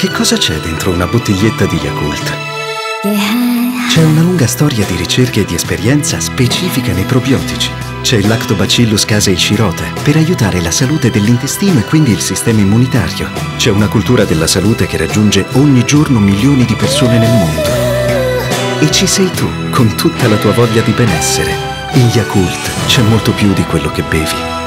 Che cosa c'è dentro una bottiglietta di Yakult? C'è una lunga storia di ricerche e di esperienza specifica nei probiotici. C'è il Lactobacillus casei shirota per aiutare la salute dell'intestino e quindi il sistema immunitario. C'è una cultura della salute che raggiunge ogni giorno milioni di persone nel mondo. E ci sei tu, con tutta la tua voglia di benessere. In Yakult c'è molto più di quello che bevi.